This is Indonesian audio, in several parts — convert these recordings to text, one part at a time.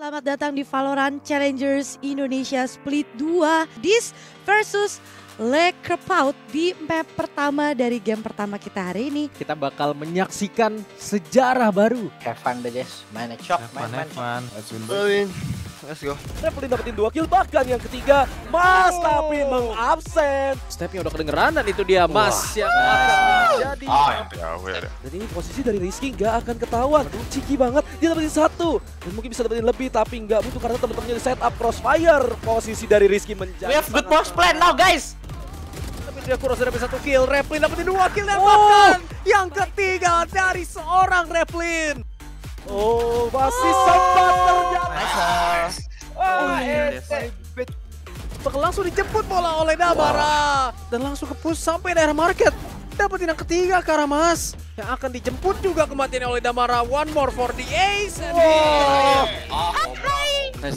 Selamat datang di Valorant Challengers Indonesia Split 2 Dis versus Le Crepout di map pertama dari game pertama kita hari ini. Kita bakal menyaksikan sejarah baru. Have fun deh Jess, main shop, main main. fun. Let's win. Let's go. Revelin dapetin dua kill bahkan yang ketiga Mas tapi mengabsen. Stepnya udah kedengeran dan itu dia Mas yang akan menjadi. Ah, yang jauh ya. Dan ini posisi dari Rizky nggak akan ketahuan. Ciki banget, dia dapetin satu. Dan mungkin bisa dapetin lebih, tapi nggak butuh karena temen-temennya di setup crossfire. Posisi dari Rizky menjadi We have good box plan now guys. Tapi dia kurang dapetin satu kill, Replin dapetin dua kill dan Oh. bahkan yang ketiga dari seorang Replin. Oh, masih sempat terjadi. Wah, ente. Bakal langsung dijemput bola oleh Damara dan langsung ke push sampai daerah market. Dapetin yang ketiga Karamas yang akan dijemput juga kematian oleh Damara. One more for the ace. And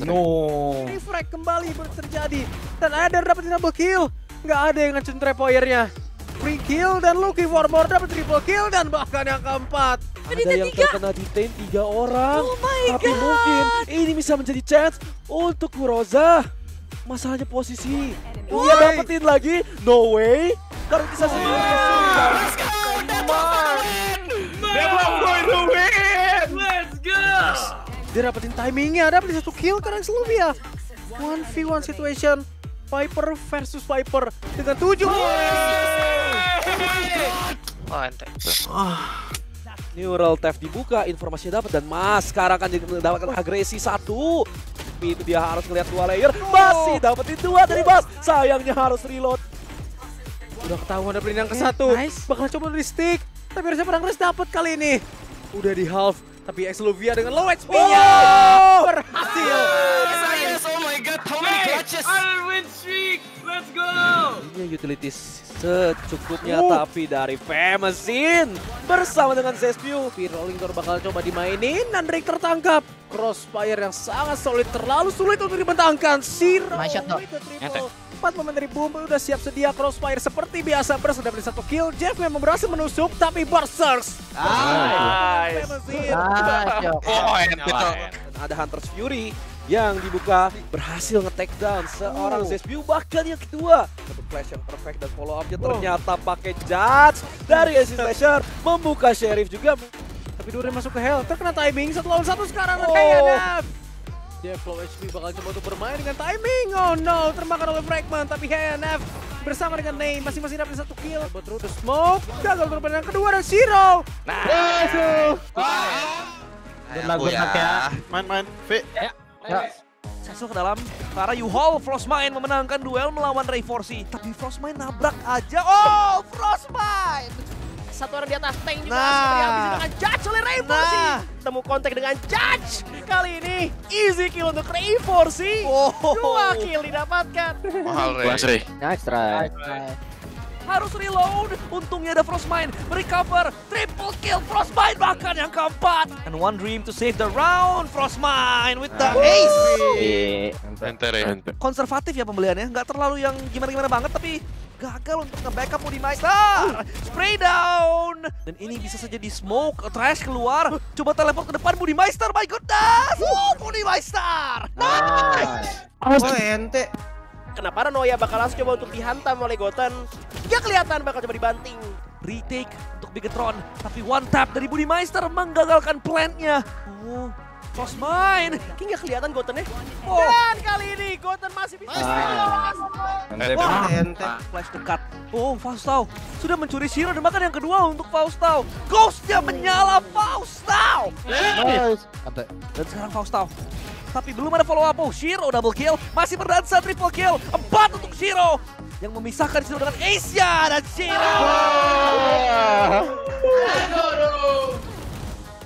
No. Refrag kembali terjadi dan ada dapetin double kill. Nggak ada yang ngecun trap powernya. Free kill dan looking for more dapat triple kill dan bahkan yang keempat. Ada ada yang tiga. terkena detain tiga orang. Oh my Tapi god. mungkin ini bisa menjadi chance untuk Kuroza. Masalahnya posisi. Dia dapetin lagi. No way. Baru bisa sendiri. Dia dapetin timingnya, dapetin satu kill karena Slovia. 1v1 situation. Viper versus Viper dengan tujuh. Oh, ente. Neural theft dibuka, informasinya dapat dan Mas sekarang akan jadi mendapatkan agresi satu. Tapi itu dia harus ngeliat dua layer, masih dapetin dua dari Mas. Sayangnya harus reload. Udah ketahuan dapetin yang ke satu. nice. Bakal coba dari stick, tapi harusnya pedang Res dapat kali ini. Udah di half, tapi Exlovia dengan low HP-nya berhasil. Oh my god, how many clutches? Ini utilities secukupnya tapi dari Famousin bersama dengan Zespew Rolling Door bakal coba dimainin dan Drake tertangkap. Crossfire yang sangat solid terlalu sulit untuk dibentangkan. Zero Nice. Empat pemain dari Boom udah siap sedia. Crossfire seperti biasa bersudah beli satu kill. Jeff memang berhasil menusuk tapi Berserks. Nice. Nice, yo. Oh, dan ada Hunter's Fury yang dibuka berhasil nge-take down seorang Zespew bahkan yang kedua dapat flash yang perfect dan follow up-nya ternyata pakai judge dari AC Slasher membuka Sheriff juga tapi Dure masuk ke Hell terkena timing satu lawan satu sekarang Oh. oh. Dia flow HP bakal coba untuk bermain dengan timing oh no termakan oleh Fragment tapi HNF bersama dengan Name masing-masing dapat satu kill But through the smoke gagal yang kedua dan Zero Good luck, good luck ya. Main main. V. Masuk ke dalam para U-Haul Frostmine memenangkan duel melawan Ray. Tapi Frostmine nabrak aja. Oh, Frostmine! satu orang di atas tank juga Nah. seperti habis dengan Judge oleh Ray. Nah. Temu kontak dengan Judge. Kali ini easy kill untuk Ray Forcy. Oh. Dua kill didapatkan. Mahal, Ray. Nice try. Harus reload. Untungnya ada Frostmine. Recover. Triple kill Frostmine bahkan yang keempat. And one dream to save the round. Frostmine with the ace. Ente, Ray. konservatif ya pembeliannya, nggak terlalu yang gimana-gimana banget tapi gagal untuk nge-backup Moody Meister. Spray down. Dan ini bisa saja di smoke, trash keluar. Coba teleport ke depan Moody Meister, my goodness. Oh, Moody Meister. Nice. Oh, ente. Kena paranoia bakal langsung coba untuk dihantam oleh Goten. Gak kelihatan bakal coba dibanting. Retake untuk Bigetron, tapi one tap dari Moody Meister menggagalkan plan-nya. Oh, Frostmine. Kayak gak kelihatan Gotennya. Oh. Dan kali ini Goten masih bisa. Ente. Wah. Flash dekat. Oh, Faustau sudah mencuri Shiro dan bahkan yang kedua untuk Faustau. Ghostnya menyala Faustau. Dan sekarang Faustau. Tapi belum ada follow up. Oh, Shiro double kill. Masih berdansa triple kill. Empat untuk Shiro. Yang memisahkan Shiro dengan Asia dan Shiro.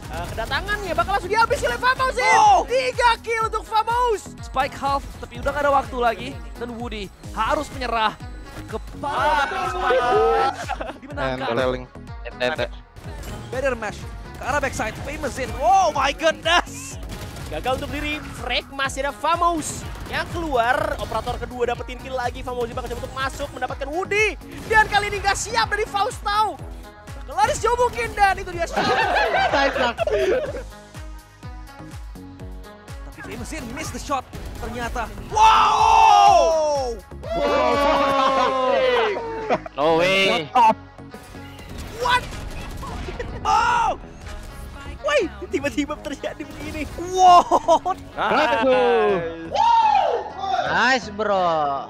Uh, kedatangannya bakal langsung dihabis oleh Famos Oh. Tiga kill untuk Famos. Spike half, tapi udah gak ada waktu lagi. Dan Woody harus menyerah kepada Spike. Dimenangkan. Telling. Ente. Better match ke arah backside. Famous in. Oh my goodness. Gagal untuk diri, Frek masih ada Famos yang keluar. Operator kedua dapetin kill lagi, Famos bakal coba untuk masuk mendapatkan Woody. Dan kali ini gak siap dari Faustau. Bakal laris jauh mungkin dan itu dia shot. Tapi Crimson miss the shot. Ternyata. Wow! No way. Tiba-tiba terjadi begini. Wow! Nice bro.